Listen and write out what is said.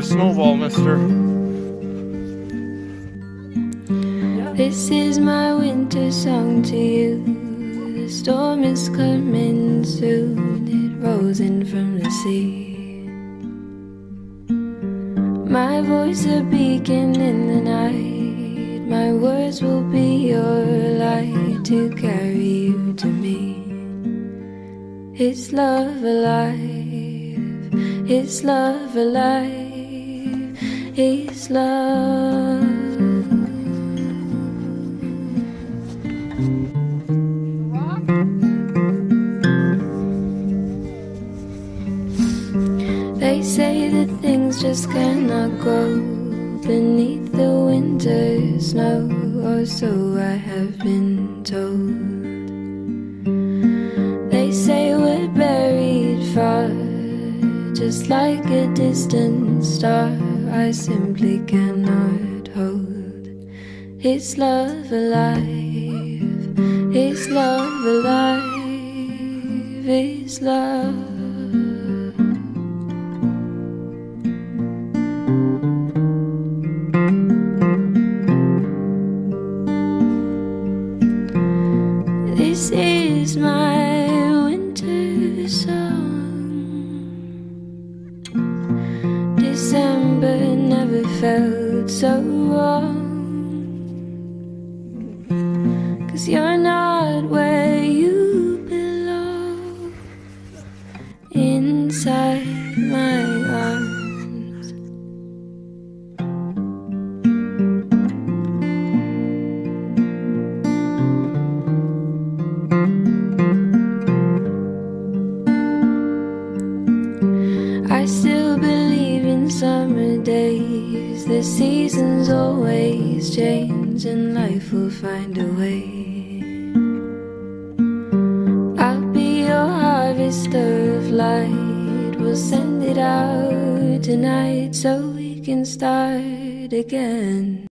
a snowball, mister. This is my winter song to you. The storm is coming soon, it rolls in from the sea. My voice a beacon in the night, my words will be your light to carry you to me. It's love alive, it's love alive, it's love. They say that things just cannot grow beneath the winter snow, or so I have been told. They say we're buried far, just like a distant star. I simply cannot hold. It's love alive, it's love alive, it's love. This is my winter song. December felt so wrong. Cause you're not The seasons always change, and life will find a way. I'll be your harvester of light. We'll send it out tonight so we can start again.